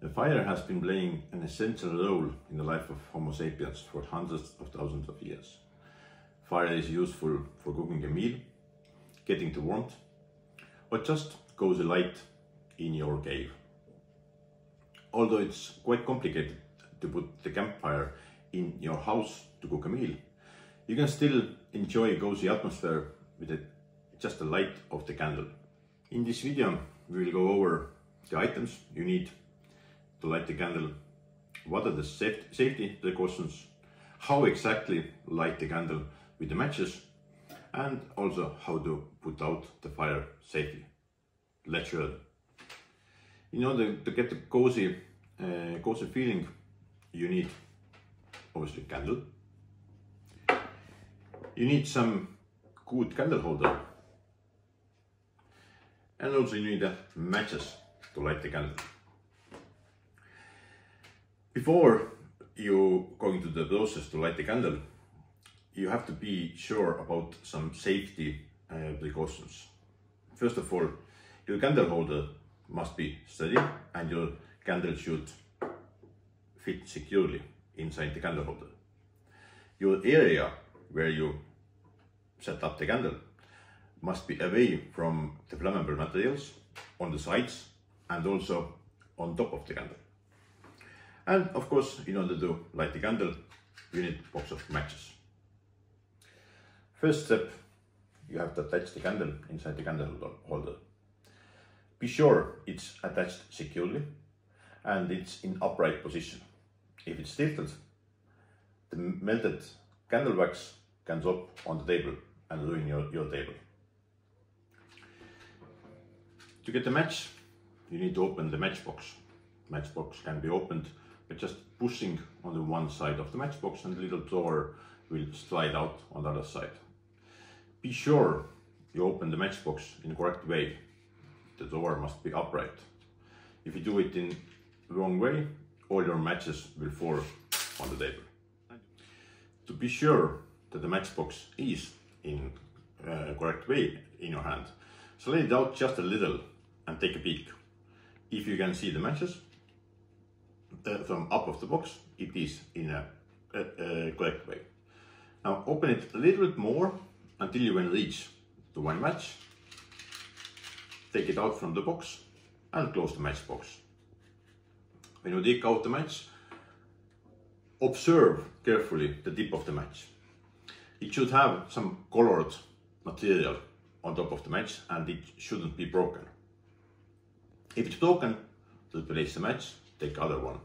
The fire has been playing an essential role in the life of Homo sapiens for hundreds of thousands of years. Fire is useful for cooking a meal, getting the warmth, or just cozy light in your cave. Although it's quite complicated to put the campfire in your house to cook a meal, you can still enjoy a cozy atmosphere with the, just the light of the candle. In this video, we will go over the items you need to light the candle, what are the safety precautions, how exactly light the candle with the matches, and also how to put out the fire safely. Let's learn. In order to get the cozy, uh, cozy feeling, you need obviously candle. You need some good candle holder. And also you need uh, matches to light the candle. Before you go into the process to light the candle, you have to be sure about some safety uh, precautions. First of all, your candle holder must be steady and your candle should fit securely inside the candle holder. Your area where you set up the candle must be away from the flammable materials on the sides and also on top of the candle. And of course, in order to light the candle, you need a box of matches. First step, you have to attach the candle inside the candle holder. Be sure it's attached securely and it's in upright position. If it's tilted, the melted candle wax can drop on the table and ruin your, your table. To get the match, you need to open the matchbox. Matchbox can be opened by just pushing on the one side of the matchbox and the little door will slide out on the other side. Be sure you open the matchbox in the correct way. The door must be upright. If you do it in the wrong way, all your matches will fall on the table. To be sure that the matchbox is in uh, correct way in your hand, slide it out just a little and take a peek. If you can see the matches uh, from up of the box, it is in a, a, a correct way. Now open it a little bit more until you can reach the one match. Take it out from the box and close the match box. When you take out the match, observe carefully the tip of the match. It should have some colored material on top of the match and it shouldn't be broken. If it's broken, replace the match, take other one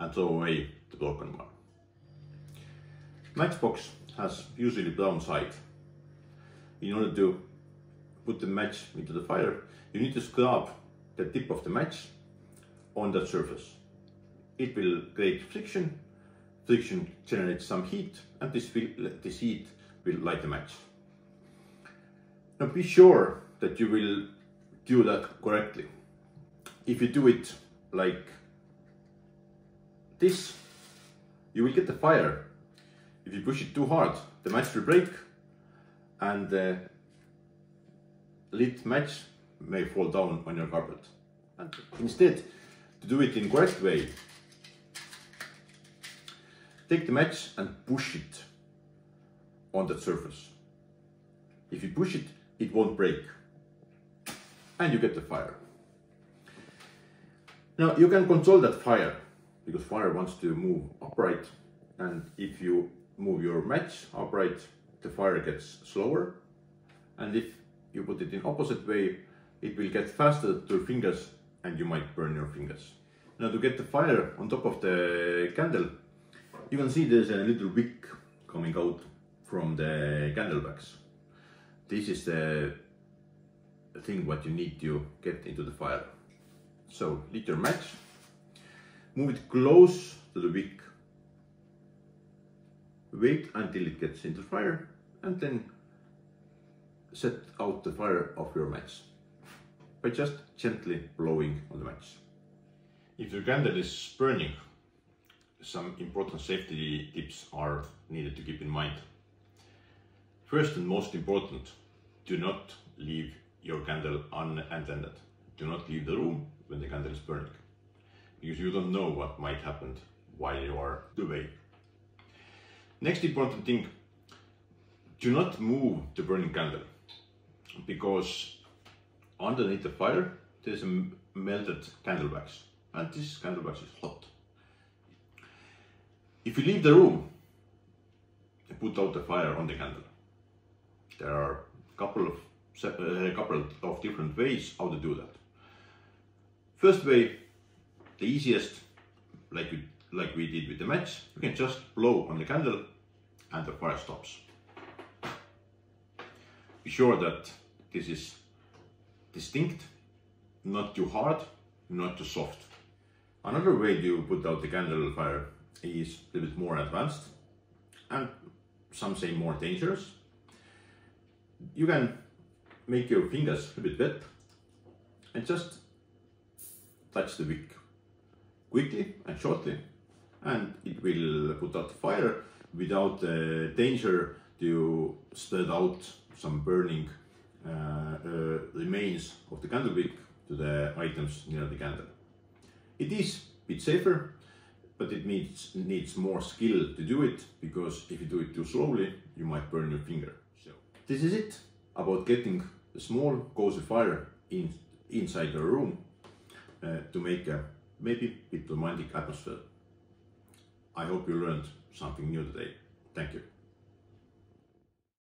and throw away the broken one. Matchbox has usually brown side. In order to put the match into the fire, you need to scrub the tip of the match on that surface. It will create friction, friction generates some heat and this, will, this heat will light the match. Now be sure that you will do that correctly. If you do it like this, you will get the fire. If you push it too hard, the match will break and the lit match may fall down on your carpet. And instead, to do it in correct way, take the match and push it on that surface. If you push it, it won't break. And you get the fire. Now you can control that fire because fire wants to move upright and if you move your match upright the fire gets slower and if you put it in opposite way it will get faster to your fingers and you might burn your fingers. Now to get the fire on top of the candle you can see there's a little wick coming out from the candle wax. This is the thing what you need to get into the fire. So lit your match Move it close to the wick. Wait until it gets into fire and then set out the fire of your match by just gently blowing on the match. If your candle is burning, some important safety tips are needed to keep in mind. First and most important, do not leave your candle unattended. Do not leave the room when the candle is burning. Because you don't know what might happen while you are away. Next important thing, do not move the burning candle because underneath the fire there's a melted candle wax and this candle wax is hot. If you leave the room and put out the fire on the candle, there are a couple of a uh, couple of different ways how to do that. First way, the easiest, like we, like we did with the match, you can just blow on the candle and the fire stops. Be sure that this is distinct, not too hard, not too soft. Another way to put out the candle fire is a bit more advanced and some say more dangerous. You can make your fingers a bit wet and just touch the wick quickly and shortly and it will put out fire without the danger to spread out some burning uh, uh, remains of the candle wick to the items near the candle. It is a bit safer, but it needs, needs more skill to do it because if you do it too slowly, you might burn your finger. So this is it about getting a small cozy fire in, inside the room uh, to make a maybe bit romantic atmosphere. I hope you learned something new today. Thank you.